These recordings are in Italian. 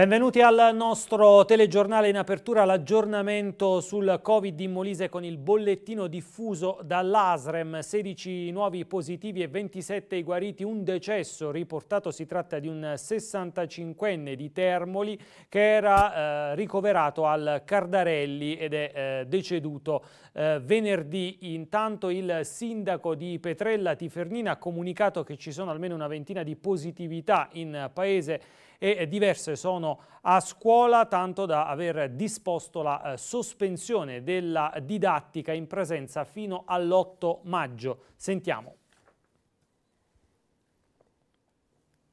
Benvenuti al nostro telegiornale in apertura l'aggiornamento sul Covid in Molise con il bollettino diffuso dall'ASREM, 16 nuovi positivi e 27 i guariti, un decesso riportato, si tratta di un 65enne di Termoli che era eh, ricoverato al Cardarelli ed è eh, deceduto eh, venerdì. Intanto il sindaco di Petrella Tifernina ha comunicato che ci sono almeno una ventina di positività in paese e diverse sono a scuola, tanto da aver disposto la eh, sospensione della didattica in presenza fino all'8 maggio. Sentiamo.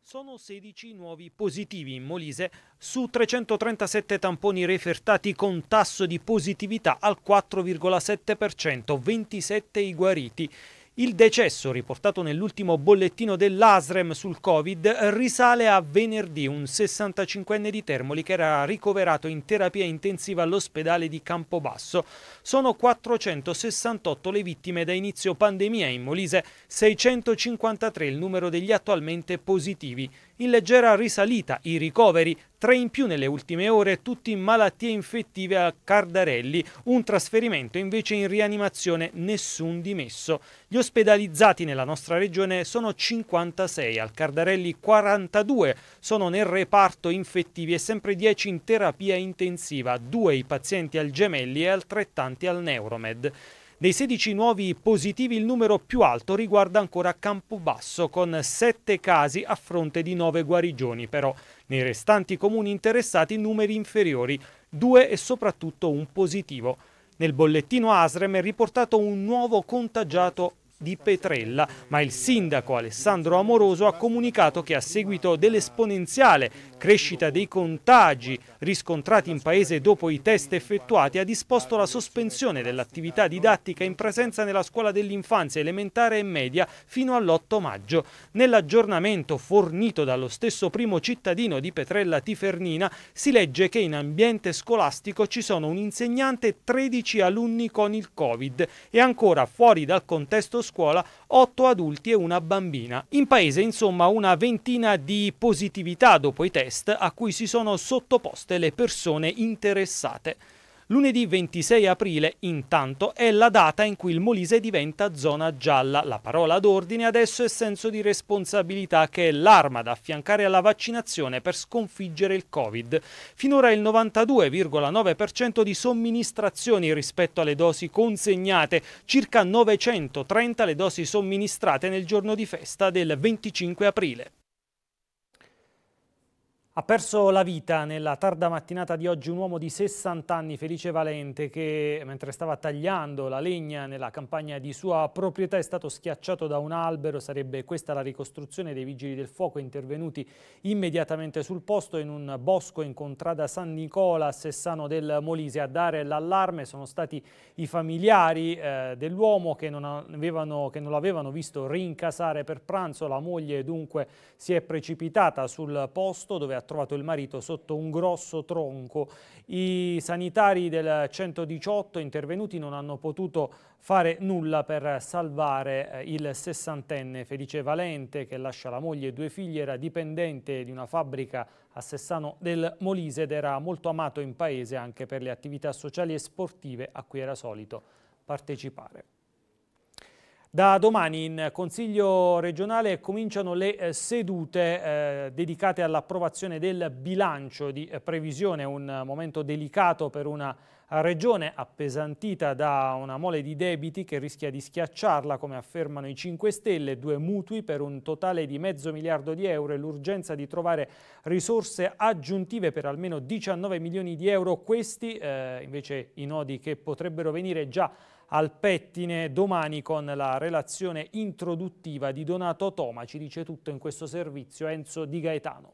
Sono 16 nuovi positivi in Molise su 337 tamponi refertati con tasso di positività al 4,7%, 27 i guariti. Il decesso riportato nell'ultimo bollettino dell'ASREM sul Covid risale a venerdì un 65enne di Termoli che era ricoverato in terapia intensiva all'ospedale di Campobasso. Sono 468 le vittime da inizio pandemia in Molise, 653 il numero degli attualmente positivi. In leggera risalita i ricoveri, tre in più nelle ultime ore, tutti in malattie infettive a Cardarelli, un trasferimento invece in rianimazione, nessun dimesso. Gli ospedalizzati nella nostra regione sono 56, al Cardarelli 42 sono nel reparto infettivi e sempre 10 in terapia intensiva, due i pazienti al Gemelli e altrettanti al Neuromed. Dei 16 nuovi positivi il numero più alto riguarda ancora Campobasso con 7 casi a fronte di 9 guarigioni, però nei restanti comuni interessati numeri inferiori, 2 e soprattutto un positivo. Nel bollettino Asrem è riportato un nuovo contagiato di Petrella, ma il sindaco Alessandro Amoroso ha comunicato che a seguito dell'esponenziale crescita dei contagi riscontrati in paese dopo i test effettuati ha disposto la sospensione dell'attività didattica in presenza nella scuola dell'infanzia elementare e media fino all'8 maggio. Nell'aggiornamento fornito dallo stesso primo cittadino di Petrella Tifernina si legge che in ambiente scolastico ci sono un insegnante e 13 alunni con il Covid e ancora fuori dal contesto scuola 8 adulti e una bambina. In paese insomma una ventina di positività dopo i test a cui si sono sottoposte le persone interessate. Lunedì 26 aprile, intanto, è la data in cui il Molise diventa zona gialla. La parola d'ordine adesso è senso di responsabilità, che è l'arma da affiancare alla vaccinazione per sconfiggere il Covid. Finora il 92,9% di somministrazioni rispetto alle dosi consegnate, circa 930 le dosi somministrate nel giorno di festa del 25 aprile. Ha perso la vita nella tarda mattinata di oggi un uomo di 60 anni, Felice Valente, che mentre stava tagliando la legna nella campagna di sua proprietà è stato schiacciato da un albero. Sarebbe questa la ricostruzione dei vigili del fuoco intervenuti immediatamente sul posto in un bosco in contrada San Nicola a Sessano del Molise. A dare l'allarme sono stati i familiari eh, dell'uomo che, che non l'avevano visto rincasare per pranzo. La moglie dunque si è precipitata sul posto dove ha trovato il marito sotto un grosso tronco. I sanitari del 118 intervenuti non hanno potuto fare nulla per salvare eh, il sessantenne Felice Valente che lascia la moglie e due figli, era dipendente di una fabbrica a Sessano del Molise ed era molto amato in paese anche per le attività sociali e sportive a cui era solito partecipare. Da domani in Consiglio regionale cominciano le eh, sedute eh, dedicate all'approvazione del bilancio di eh, previsione, un momento delicato per una regione appesantita da una mole di debiti che rischia di schiacciarla, come affermano i 5 Stelle, due mutui per un totale di mezzo miliardo di euro e l'urgenza di trovare risorse aggiuntive per almeno 19 milioni di euro. Questi eh, invece i nodi che potrebbero venire già al pettine domani con la relazione introduttiva di Donato Toma. Ci dice tutto in questo servizio Enzo Di Gaetano.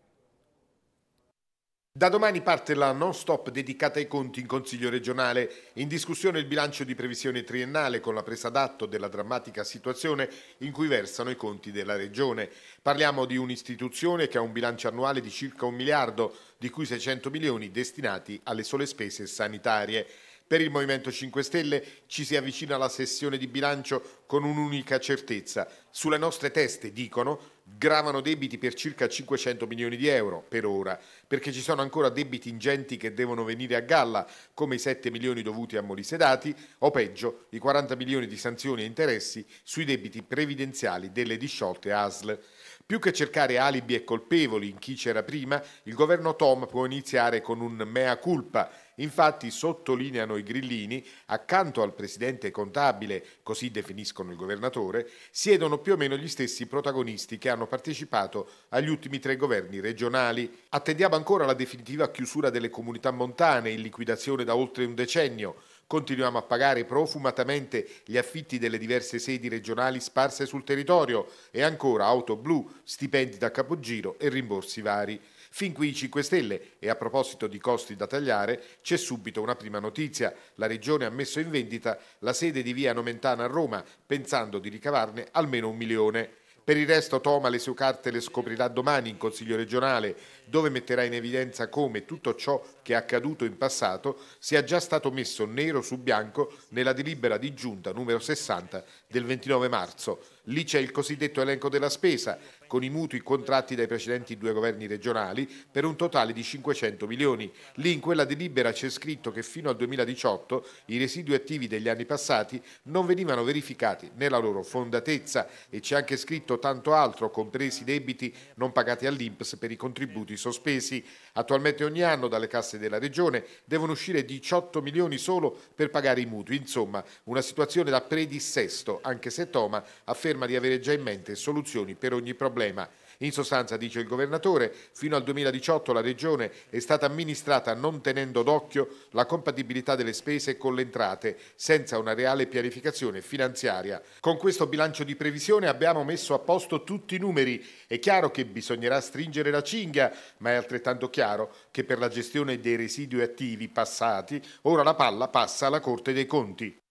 Da domani parte la non-stop dedicata ai conti in Consiglio regionale. In discussione il bilancio di previsione triennale con la presa d'atto della drammatica situazione in cui versano i conti della Regione. Parliamo di un'istituzione che ha un bilancio annuale di circa un miliardo, di cui 600 milioni destinati alle sole spese sanitarie. Per il Movimento 5 Stelle ci si avvicina alla sessione di bilancio con un'unica certezza. Sulle nostre teste, dicono, gravano debiti per circa 500 milioni di euro per ora, perché ci sono ancora debiti ingenti che devono venire a galla, come i 7 milioni dovuti a Molise Dati, o peggio, i 40 milioni di sanzioni e interessi sui debiti previdenziali delle disciolte ASL. Più che cercare alibi e colpevoli in chi c'era prima, il governo Tom può iniziare con un mea culpa. Infatti, sottolineano i grillini, accanto al presidente contabile, così definiscono il governatore, siedono più o meno gli stessi protagonisti che hanno partecipato agli ultimi tre governi regionali. Attendiamo ancora la definitiva chiusura delle comunità montane in liquidazione da oltre un decennio. Continuiamo a pagare profumatamente gli affitti delle diverse sedi regionali sparse sul territorio e ancora auto blu, stipendi da capogiro e rimborsi vari. Fin qui i 5 Stelle e a proposito di costi da tagliare c'è subito una prima notizia. La Regione ha messo in vendita la sede di via Nomentana a Roma pensando di ricavarne almeno un milione. Per il resto Toma le sue carte le scoprirà domani in Consiglio regionale, dove metterà in evidenza come tutto ciò che è accaduto in passato sia già stato messo nero su bianco nella delibera di giunta numero 60 del 29 marzo. Lì c'è il cosiddetto elenco della spesa, con i mutui contratti dai precedenti due governi regionali per un totale di 500 milioni. Lì in quella delibera c'è scritto che fino al 2018 i residui attivi degli anni passati non venivano verificati nella loro fondatezza e c'è anche scritto tanto altro, compresi i debiti non pagati all'Inps per i contributi sospesi. Attualmente ogni anno dalle casse della Regione devono uscire 18 milioni solo per pagare i mutui. Insomma, una situazione da predissesto, anche se Toma afferma afferma di avere già in mente soluzioni per ogni problema. In sostanza, dice il governatore, fino al 2018 la Regione è stata amministrata non tenendo d'occhio la compatibilità delle spese con le entrate, senza una reale pianificazione finanziaria. Con questo bilancio di previsione abbiamo messo a posto tutti i numeri. È chiaro che bisognerà stringere la cinghia, ma è altrettanto chiaro che per la gestione dei residui attivi passati ora la palla passa alla Corte dei Conti.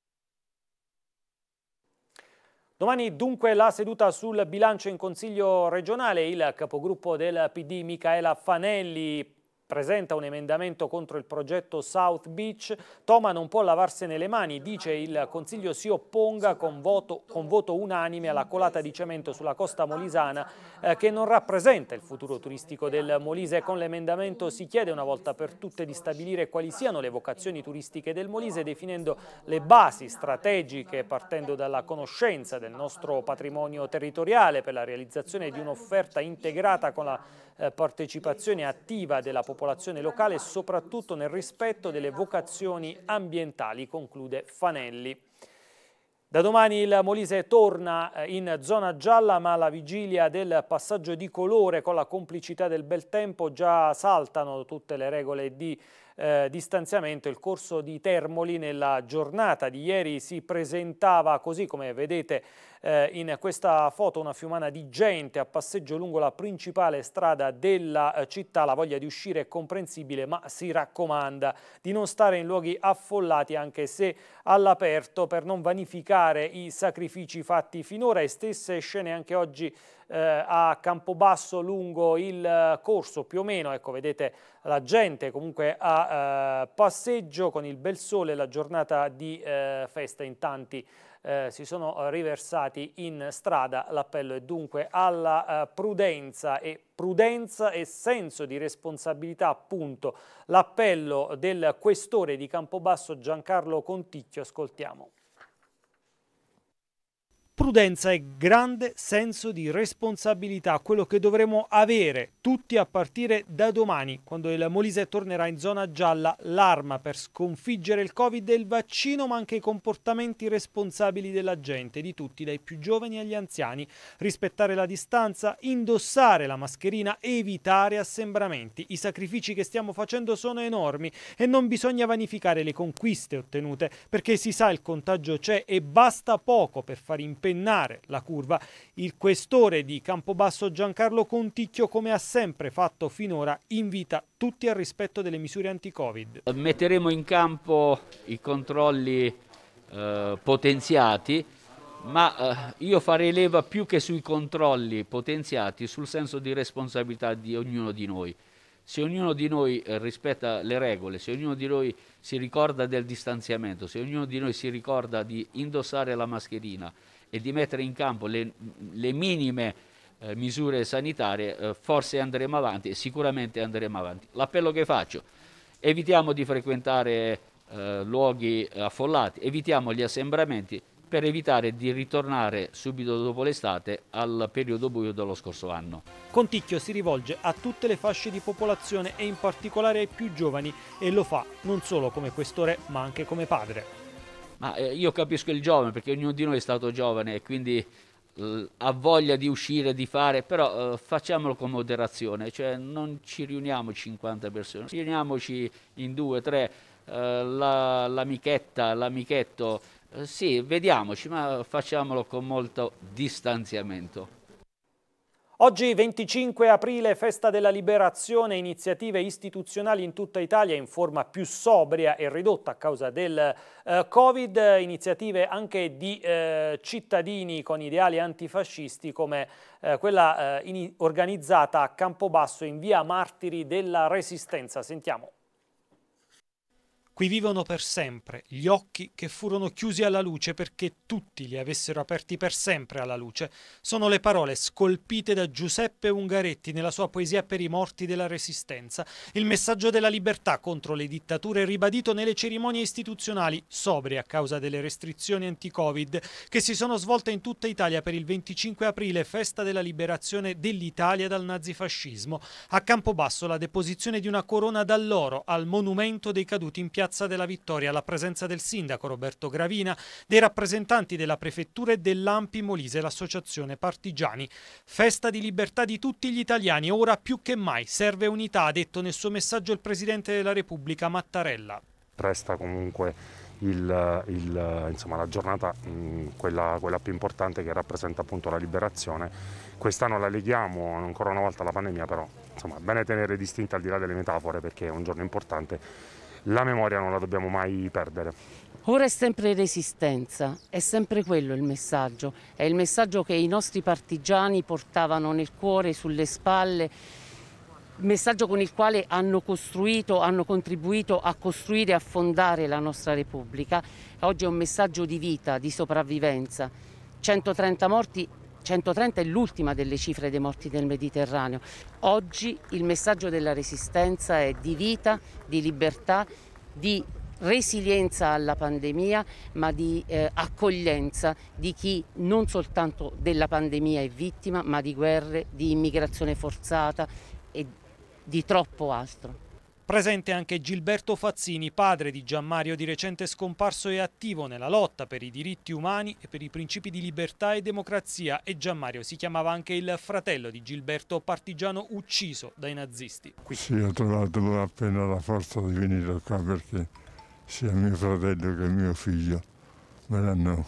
Domani dunque la seduta sul bilancio in Consiglio regionale, il capogruppo del PD Michaela Fanelli presenta un emendamento contro il progetto South Beach, Toma non può lavarsene le mani, dice il Consiglio si opponga con voto, con voto unanime alla colata di cemento sulla costa molisana eh, che non rappresenta il futuro turistico del Molise. Con l'emendamento si chiede una volta per tutte di stabilire quali siano le vocazioni turistiche del Molise definendo le basi strategiche partendo dalla conoscenza del nostro patrimonio territoriale per la realizzazione di un'offerta integrata con la eh, partecipazione attiva della popolazione locale soprattutto nel rispetto delle vocazioni ambientali, conclude Fanelli. Da domani il Molise torna eh, in zona gialla ma alla vigilia del passaggio di colore con la complicità del bel tempo già saltano tutte le regole di eh, distanziamento. Il corso di Termoli nella giornata di ieri si presentava così come vedete eh, in questa foto una fiumana di gente a passeggio lungo la principale strada della eh, città. La voglia di uscire è comprensibile ma si raccomanda di non stare in luoghi affollati anche se all'aperto per non vanificare i sacrifici fatti finora. E stesse scene anche oggi eh, a Campobasso lungo il eh, corso. Più o meno, ecco vedete la gente comunque a eh, passeggio con il bel sole, la giornata di eh, festa. In tanti si sono riversati in strada. L'appello è dunque alla eh, prudenza e prudenza e senso di responsabilità appunto. L'appello del questore di Campobasso Giancarlo Conticchio, ascoltiamo prudenza e grande senso di responsabilità, quello che dovremo avere tutti a partire da domani, quando il Molise tornerà in zona gialla, l'arma per sconfiggere il Covid è il vaccino, ma anche i comportamenti responsabili della gente, di tutti, dai più giovani agli anziani, rispettare la distanza, indossare la mascherina, evitare assembramenti. I sacrifici che stiamo facendo sono enormi e non bisogna vanificare le conquiste ottenute, perché si sa il contagio c'è e basta poco per far impedire impennare la curva. Il questore di Campobasso Giancarlo Conticchio, come ha sempre fatto finora, invita tutti al rispetto delle misure anti-Covid. Metteremo in campo i controlli eh, potenziati ma eh, io farei leva più che sui controlli potenziati sul senso di responsabilità di ognuno di noi. Se ognuno di noi eh, rispetta le regole, se ognuno di noi si ricorda del distanziamento, se ognuno di noi si ricorda di indossare la mascherina e di mettere in campo le, le minime eh, misure sanitarie, eh, forse andremo avanti e sicuramente andremo avanti. L'appello che faccio, evitiamo di frequentare eh, luoghi affollati, evitiamo gli assembramenti, per evitare di ritornare subito dopo l'estate al periodo buio dello scorso anno. Conticchio si rivolge a tutte le fasce di popolazione e in particolare ai più giovani e lo fa non solo come questore ma anche come padre. Ma eh, io capisco il giovane perché ognuno di noi è stato giovane e quindi eh, ha voglia di uscire, di fare, però eh, facciamolo con moderazione, cioè non ci riuniamo 50 persone, riuniamoci in due, tre, eh, la, l'amichetta, l'amichetto eh, sì, vediamoci, ma facciamolo con molto distanziamento. Oggi 25 aprile, festa della liberazione, iniziative istituzionali in tutta Italia in forma più sobria e ridotta a causa del eh, Covid, iniziative anche di eh, cittadini con ideali antifascisti come eh, quella eh, organizzata a Campobasso in via Martiri della Resistenza. Sentiamo. Qui vivono per sempre gli occhi che furono chiusi alla luce perché tutti li avessero aperti per sempre alla luce. Sono le parole scolpite da Giuseppe Ungaretti nella sua poesia per i morti della Resistenza. Il messaggio della libertà contro le dittature ribadito nelle cerimonie istituzionali, sobrie a causa delle restrizioni anti-Covid, che si sono svolte in tutta Italia per il 25 aprile, festa della liberazione dell'Italia dal nazifascismo. A Campobasso la deposizione di una corona d'alloro al monumento dei caduti in piazza Piazza della Vittoria alla presenza del sindaco Roberto Gravina, dei rappresentanti della prefettura e dell'Ampi Molise, l'associazione Partigiani. Festa di libertà di tutti gli italiani, ora più che mai serve unità, ha detto nel suo messaggio il Presidente della Repubblica Mattarella. Resta comunque il, il, insomma, la giornata mh, quella, quella, più importante che rappresenta appunto la liberazione. Quest'anno la leghiamo ancora una volta alla pandemia, però insomma, è bene tenere distinta al di là delle metafore perché è un giorno importante la memoria non la dobbiamo mai perdere. Ora è sempre resistenza, è sempre quello il messaggio, è il messaggio che i nostri partigiani portavano nel cuore, sulle spalle, messaggio con il quale hanno costruito, hanno contribuito a costruire e a fondare la nostra Repubblica. Oggi è un messaggio di vita, di sopravvivenza. 130 morti 130 è l'ultima delle cifre dei morti del Mediterraneo. Oggi il messaggio della resistenza è di vita, di libertà, di resilienza alla pandemia, ma di eh, accoglienza di chi non soltanto della pandemia è vittima, ma di guerre, di immigrazione forzata e di troppo altro. Presente anche Gilberto Fazzini, padre di Gianmario di recente scomparso e attivo nella lotta per i diritti umani e per i principi di libertà e democrazia e Gianmario si chiamava anche il fratello di Gilberto, partigiano ucciso dai nazisti. Sì, ho trovato appena la forza di venire qua perché sia mio fratello che mio figlio me l'hanno,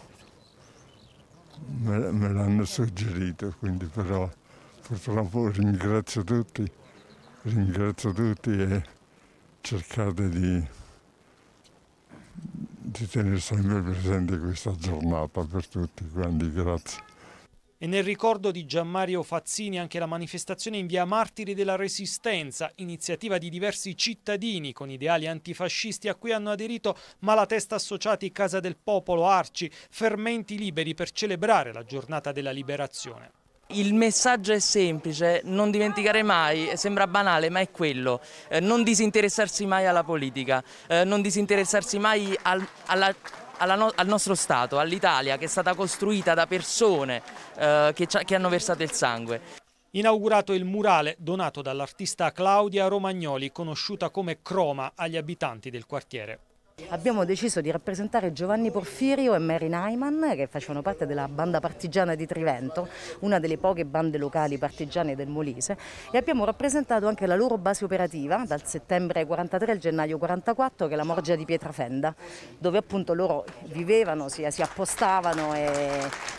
me, l'hanno suggerito, quindi però purtroppo ringrazio tutti, ringrazio tutti e cercate di, di tenere sempre presente questa giornata per tutti quanti, grazie. E nel ricordo di Gianmario Fazzini anche la manifestazione in via Martiri della Resistenza, iniziativa di diversi cittadini con ideali antifascisti a cui hanno aderito Malatesta Associati Casa del Popolo, Arci, Fermenti Liberi per celebrare la giornata della liberazione. Il messaggio è semplice, non dimenticare mai, sembra banale ma è quello, eh, non disinteressarsi mai alla politica, eh, non disinteressarsi mai al, alla, alla no, al nostro Stato, all'Italia che è stata costruita da persone eh, che, che hanno versato il sangue. Inaugurato il murale donato dall'artista Claudia Romagnoli, conosciuta come Croma agli abitanti del quartiere. Abbiamo deciso di rappresentare Giovanni Porfirio e Mary Nyman che facevano parte della banda partigiana di Trivento, una delle poche bande locali partigiane del Molise e abbiamo rappresentato anche la loro base operativa dal settembre 43 al gennaio 44 che è la Morgia di Pietrafenda dove appunto loro vivevano, si, si appostavano e,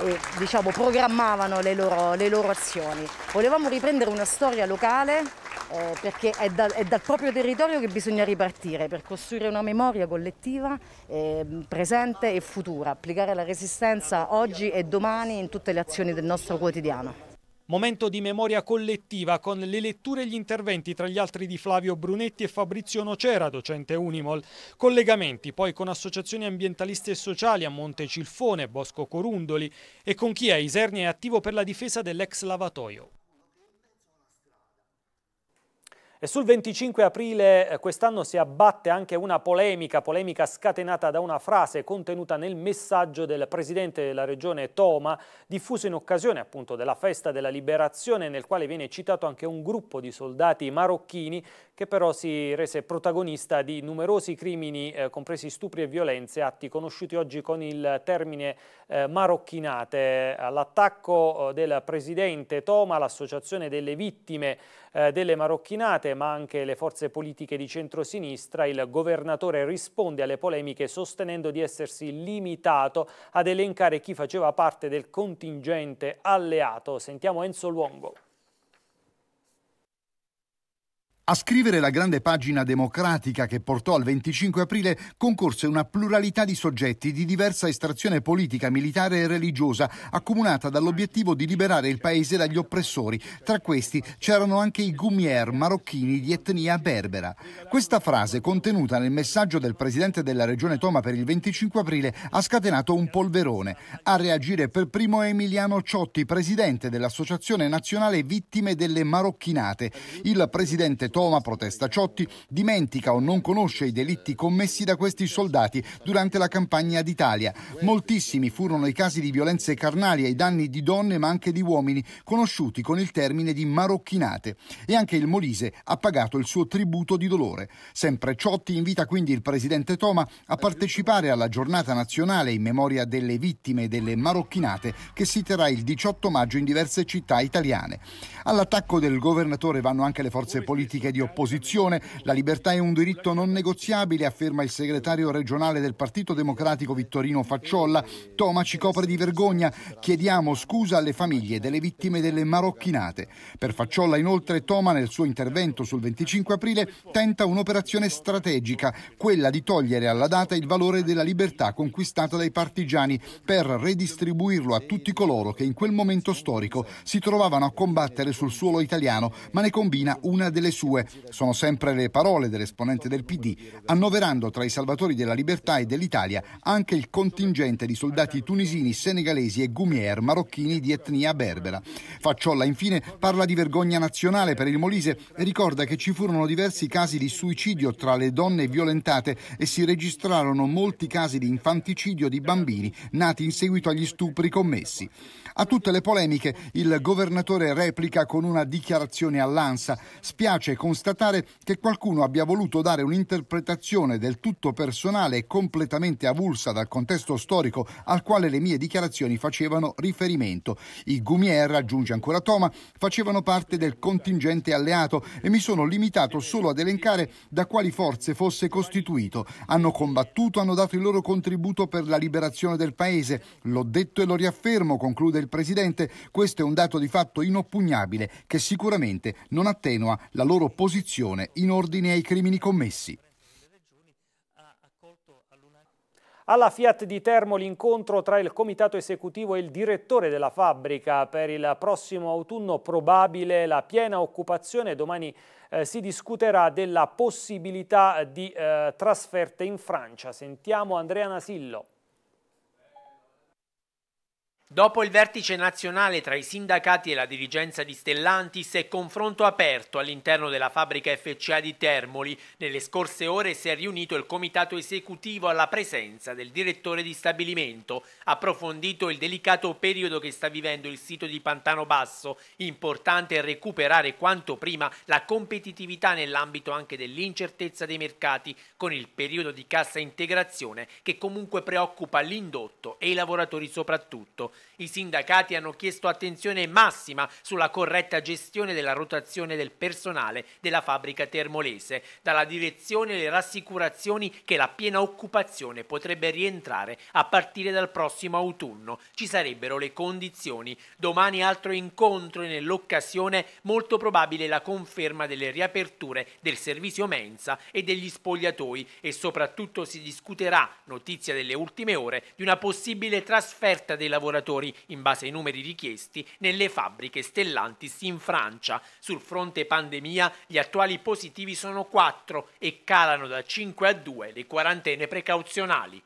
e diciamo, programmavano le loro, le loro azioni. Volevamo riprendere una storia locale eh, perché è, da, è, dal proprio territorio che bisogna ripartire per costruire una memoria collettiva eh, presente e futura, applicare la resistenza oggi e domani in tutte le azioni del nostro quotidiano. Momento di memoria collettiva con le letture e gli interventi tra gli altri di Flavio Brunetti e Fabrizio Nocera, docente Unimol. Collegamenti poi con associazioni ambientaliste e sociali a Monte Cilfone, Bosco Corundoli e con chi a Isernia è attivo per la difesa dell'ex lavatoio. E sul 25 aprile eh, quest'anno si abbatte anche una polemica, polemica scatenata da una frase contenuta nel messaggio del presidente della regione Toma, diffuso in occasione appunto della festa della liberazione, nel quale viene citato anche un gruppo di soldati marocchini che però si rese protagonista di numerosi crimini, eh, compresi stupri e violenze, atti conosciuti oggi con il termine eh, marocchinate. All'attacco eh, del presidente Toma, l'associazione delle vittime eh, delle marocchinate, ma anche le forze politiche di centrosinistra, il governatore risponde alle polemiche sostenendo di essersi limitato ad elencare chi faceva parte del contingente alleato. Sentiamo Enzo Luongo. A scrivere la grande pagina democratica che portò al 25 aprile concorse una pluralità di soggetti di diversa estrazione politica, militare e religiosa, accomunata dall'obiettivo di liberare il paese dagli oppressori. Tra questi c'erano anche i Gumier marocchini di etnia berbera. Questa frase, contenuta nel messaggio del presidente della regione Toma per il 25 aprile, ha scatenato un polverone. A reagire per primo Emiliano Ciotti, presidente dell'Associazione Nazionale Vittime delle Marocchinate. Il presidente Toma, protesta Ciotti, dimentica o non conosce i delitti commessi da questi soldati durante la campagna d'Italia. Moltissimi furono i casi di violenze carnali ai danni di donne ma anche di uomini, conosciuti con il termine di marocchinate. E anche il Molise ha pagato il suo tributo di dolore. Sempre Ciotti invita quindi il presidente Toma a partecipare alla giornata nazionale in memoria delle vittime delle marocchinate che si terrà il 18 maggio in diverse città italiane. All'attacco del governatore vanno anche le forze politiche politiche di opposizione. La libertà è un diritto non negoziabile, afferma il segretario regionale del Partito Democratico Vittorino Facciolla. Toma ci copre di vergogna. Chiediamo scusa alle famiglie delle vittime delle marocchinate. Per Facciolla, inoltre, Toma, nel suo intervento sul 25 aprile, tenta un'operazione strategica, quella di togliere alla data il valore della libertà conquistata dai partigiani per redistribuirlo a tutti coloro che in quel momento storico si trovavano a combattere sul suolo italiano, ma ne combina una delle sue sue sono sempre le parole dell'esponente del PD, annoverando tra i salvatori della libertà e dell'Italia anche il contingente di soldati tunisini, senegalesi e gumier marocchini di etnia berbera. Facciolla infine parla di vergogna nazionale per il Molise e ricorda che ci furono diversi casi di suicidio tra le donne violentate e si registrarono molti casi di infanticidio di bambini nati in seguito agli stupri commessi. A tutte le polemiche il governatore replica con una dichiarazione all'ANSA. Spiace constatare che qualcuno abbia voluto dare un'interpretazione del tutto personale e completamente avulsa dal contesto storico al quale le mie dichiarazioni facevano riferimento. I Gumier, aggiunge ancora Toma, facevano parte del contingente alleato e mi sono limitato solo ad elencare da quali forze fosse costituito. Hanno combattuto, hanno dato il loro contributo per la liberazione del paese. L'ho detto e lo riaffermo, conclude il del Presidente, questo è un dato di fatto inoppugnabile che sicuramente non attenua la loro posizione in ordine ai crimini commessi. Alla Fiat di Termo l'incontro tra il comitato esecutivo e il direttore della fabbrica per il prossimo autunno probabile la piena occupazione. Domani eh, si discuterà della possibilità di eh, trasferte in Francia. Sentiamo Andrea Nasillo. Dopo il vertice nazionale tra i sindacati e la dirigenza di Stellantis è confronto aperto all'interno della fabbrica FCA di Termoli. Nelle scorse ore si è riunito il comitato esecutivo alla presenza del direttore di stabilimento. Approfondito il delicato periodo che sta vivendo il sito di Pantano Basso, importante recuperare quanto prima la competitività nell'ambito anche dell'incertezza dei mercati con il periodo di cassa integrazione che comunque preoccupa l'indotto e i lavoratori soprattutto. I sindacati hanno chiesto attenzione massima sulla corretta gestione della rotazione del personale della fabbrica termolese. Dalla direzione le rassicurazioni che la piena occupazione potrebbe rientrare a partire dal prossimo autunno. Ci sarebbero le condizioni. Domani altro incontro e nell'occasione molto probabile la conferma delle riaperture del servizio mensa e degli spogliatoi e soprattutto si discuterà, notizia delle ultime ore, di una possibile trasferta dei lavoratori lavoratori in base ai numeri richiesti nelle fabbriche Stellantis in Francia. Sul fronte pandemia gli attuali positivi sono 4 e calano da 5 a 2 le quarantene precauzionali.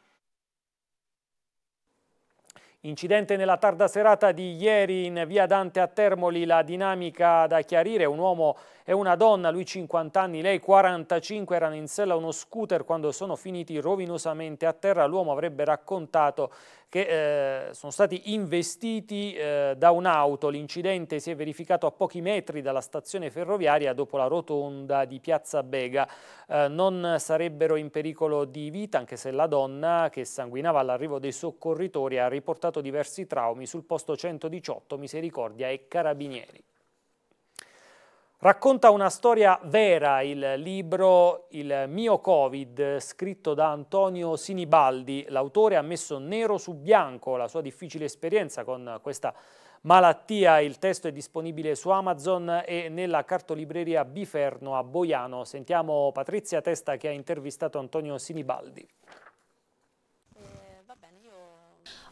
Incidente nella tarda serata di ieri in via Dante a Termoli, la dinamica da chiarire, un uomo e una donna, lui 50 anni, lei 45, erano in sella uno scooter quando sono finiti rovinosamente a terra, l'uomo avrebbe raccontato che eh, sono stati investiti eh, da un'auto. L'incidente si è verificato a pochi metri dalla stazione ferroviaria dopo la rotonda di Piazza Bega. Eh, non sarebbero in pericolo di vita, anche se la donna, che sanguinava all'arrivo dei soccorritori, ha riportato diversi traumi sul posto 118 Misericordia e Carabinieri. Racconta una storia vera il libro Il mio Covid, scritto da Antonio Sinibaldi. L'autore ha messo nero su bianco la sua difficile esperienza con questa malattia. Il testo è disponibile su Amazon e nella cartolibreria Biferno a Boiano. Sentiamo Patrizia Testa che ha intervistato Antonio Sinibaldi.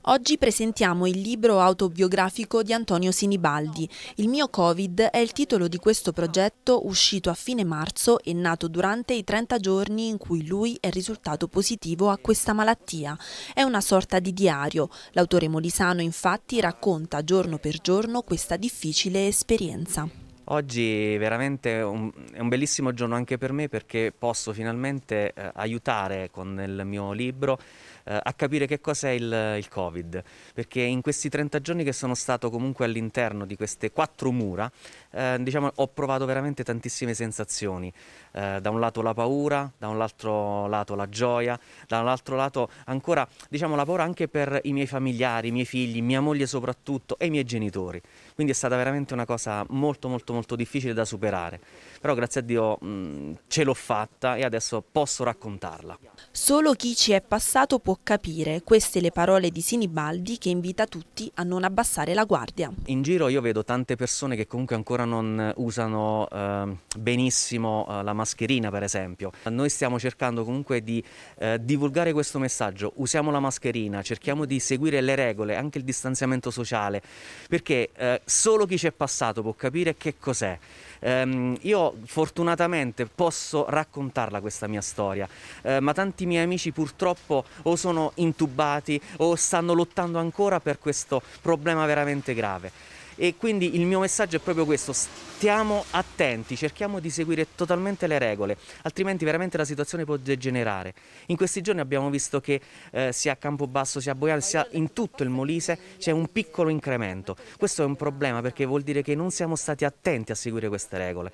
Oggi presentiamo il libro autobiografico di Antonio Sinibaldi. Il mio Covid è il titolo di questo progetto uscito a fine marzo e nato durante i 30 giorni in cui lui è risultato positivo a questa malattia. È una sorta di diario. L'autore molisano infatti racconta giorno per giorno questa difficile esperienza. Oggi veramente un, è un bellissimo giorno anche per me perché posso finalmente eh, aiutare con il mio libro eh, a capire che cos'è il, il, Covid, perché in questi 30 giorni che sono stato comunque all'interno di queste quattro mura, eh, diciamo, ho provato veramente tantissime sensazioni, eh, da un lato la paura, da un altro lato la gioia, da un altro lato ancora diciamo, la paura anche per i miei familiari, i miei figli, mia moglie soprattutto e i miei genitori. Quindi è stata veramente una cosa molto molto molto difficile da superare, però grazie a Dio mh, ce l'ho fatta e adesso posso raccontarla. Solo chi ci è passato può capire, queste le parole di Sinibaldi che invita tutti a non abbassare la guardia. In giro io vedo tante persone che comunque ancora non usano eh, benissimo eh, la mascherina per esempio. Noi stiamo cercando comunque di eh, divulgare questo messaggio, usiamo la mascherina, cerchiamo di seguire le regole, anche il distanziamento sociale, perché eh, solo chi ci è passato può capire che cos'è. Um, io fortunatamente posso raccontarla questa mia storia, uh, ma tanti miei amici purtroppo o sono intubati o stanno lottando ancora per questo problema veramente grave e quindi il mio messaggio è proprio questo, stiamo attenti, cerchiamo di seguire totalmente le regole, altrimenti veramente la situazione può degenerare. In questi giorni abbiamo visto che eh, sia a Campobasso sia a Boiano sia in tutto il Molise c'è un piccolo incremento. Questo è un problema perché vuol dire che non siamo stati attenti a seguire queste regole.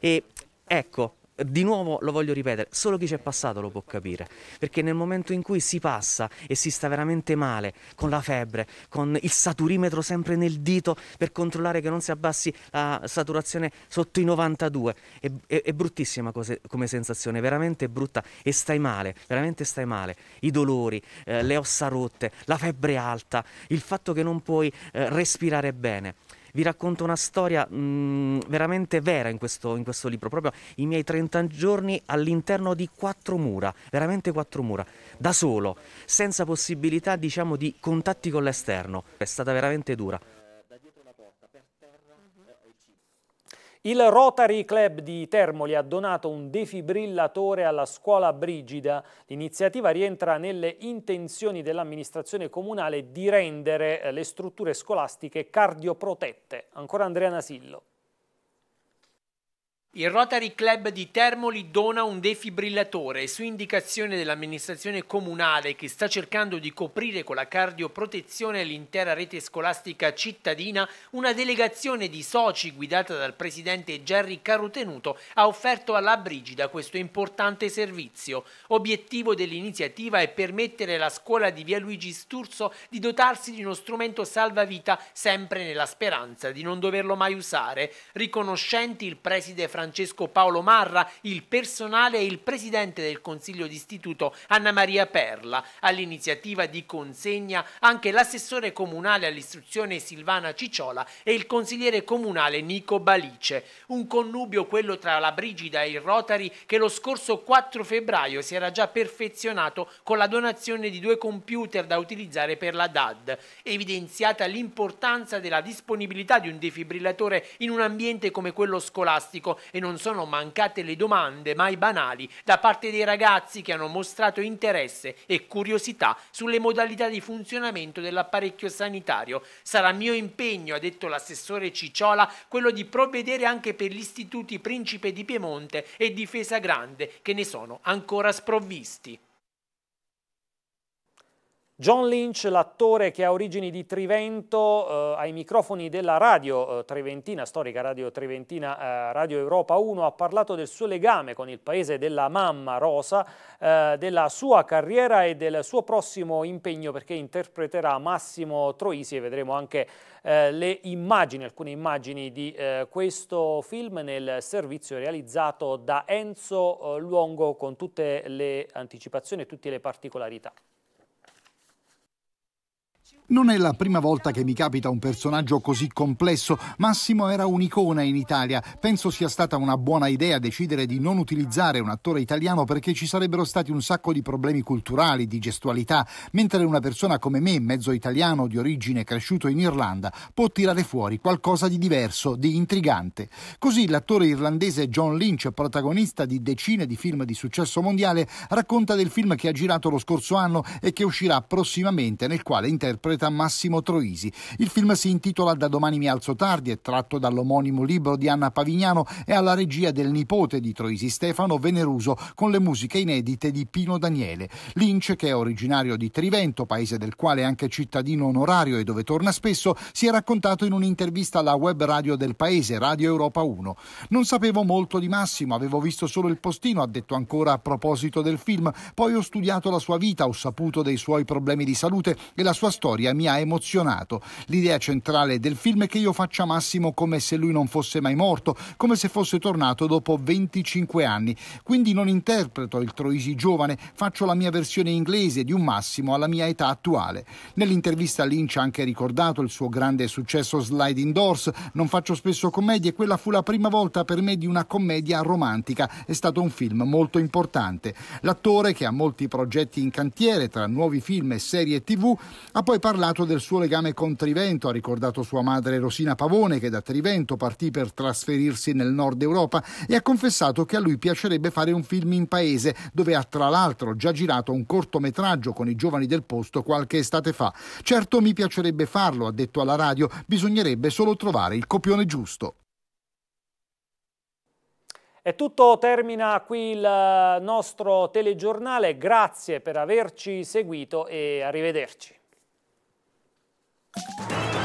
E ecco, di nuovo lo voglio ripetere, solo chi ci è passato lo può capire, perché nel momento in cui si passa e si sta veramente male, con la febbre, con il saturimetro sempre nel dito per controllare che non si abbassi la saturazione sotto i 92, è, è, è bruttissima cose, come sensazione, veramente brutta. E stai male, veramente stai male, i dolori, eh, le ossa rotte, la febbre alta, il fatto che non puoi eh, respirare bene vi racconto una storia mh, mm, veramente vera in questo, in questo libro, proprio i miei 30 giorni all'interno di quattro mura, veramente quattro mura, da solo, senza possibilità diciamo di contatti con l'esterno. È stata veramente dura. Il Rotary Club di Termoli ha donato un defibrillatore alla scuola Brigida. L'iniziativa rientra nelle intenzioni dell'amministrazione comunale di rendere le strutture scolastiche cardioprotette. Ancora Andrea Nasillo. Il Rotary Club di Termoli dona un defibrillatore su indicazione dell'amministrazione comunale che sta cercando di coprire con la cardioprotezione l'intera rete scolastica cittadina. Una delegazione di soci guidata dal presidente Gerry Carutenuto ha offerto alla Brigida questo importante servizio. Obiettivo dell'iniziativa è permettere alla scuola di Via Luigi Sturzo di dotarsi di uno strumento salvavita sempre nella speranza di non doverlo mai usare. Riconoscenti il preside Francesco Francesco Paolo Marra, il personale e il presidente del Consiglio d'Istituto Anna Maria Perla. All'iniziativa di consegna anche l'assessore comunale all'istruzione Silvana Cicciola e il consigliere comunale Nico Balice. Un connubio quello tra la Brigida e il Rotary che lo scorso 4 febbraio si era già perfezionato con la donazione di due computer da utilizzare per la DAD. Evidenziata l'importanza della disponibilità di un defibrillatore in un ambiente come quello scolastico e non sono mancate le domande mai banali da parte dei ragazzi che hanno mostrato interesse e curiosità sulle modalità di funzionamento dell'apparecchio sanitario. Sarà mio impegno, ha detto l'assessore Cicciola, quello di provvedere anche per gli istituti Principe di Piemonte e Difesa Grande che ne sono ancora sprovvisti. John Lynch, l'attore che ha origini di Trivento, eh, ai microfoni della radio eh, triventina, storica radio triventina, eh, Radio Europa 1, ha parlato del suo legame con il paese della mamma Rosa, eh, della sua carriera e del suo prossimo impegno perché interpreterà Massimo Troisi e vedremo anche eh, le immagini, alcune immagini di eh, questo film nel servizio realizzato da Enzo Luongo con tutte le anticipazioni e tutte le particolarità. Non è la prima volta che mi capita un personaggio così complesso. Massimo era un'icona in Italia. Penso sia stata una buona idea decidere di non utilizzare un attore italiano perché ci sarebbero stati un sacco di problemi culturali, di gestualità, mentre una persona come me, mezzo italiano di origine cresciuto in Irlanda, può tirare fuori qualcosa di diverso, di intrigante. Così l'attore irlandese John Lynch, protagonista di decine di film di successo mondiale, racconta del film che ha girato lo scorso anno e che uscirà prossimamente, nel quale interpreta interpreta Massimo Troisi. Il film si intitola Da domani mi alzo tardi, è tratto dall'omonimo libro di Anna Pavignano e alla regia del nipote di Troisi, Stefano Veneruso, con le musiche inedite di Pino Daniele. Lynch, che è originario di Trivento, paese del quale è anche cittadino onorario e dove torna spesso, si è raccontato in un'intervista alla web radio del paese, Radio Europa 1. Non sapevo molto di Massimo, avevo visto solo il postino, ha detto ancora a proposito del film, poi ho studiato la sua vita, ho saputo dei suoi problemi di salute e la sua storia storia mi ha emozionato. L'idea centrale del film è che io faccia Massimo come se lui non fosse mai morto, come se fosse tornato dopo 25 anni. Quindi non interpreto il Troisi giovane, faccio la mia versione inglese di un Massimo alla mia età attuale. Nell'intervista Lynch ha anche ricordato il suo grande successo Sliding Doors. Non faccio spesso commedie, quella fu la prima volta per me di una commedia romantica. È stato un film molto importante. L'attore, che ha molti progetti in cantiere tra nuovi film e serie tv, ha poi parlato parlato del suo legame con Trivento, ha ricordato sua madre Rosina Pavone che da Trivento partì per trasferirsi nel nord Europa e ha confessato che a lui piacerebbe fare un film in paese dove ha tra l'altro già girato un cortometraggio con i giovani del posto qualche estate fa. Certo mi piacerebbe farlo, ha detto alla radio, bisognerebbe solo trovare il copione giusto. È tutto, termina qui il nostro telegiornale, grazie per averci seguito e arrivederci. あ!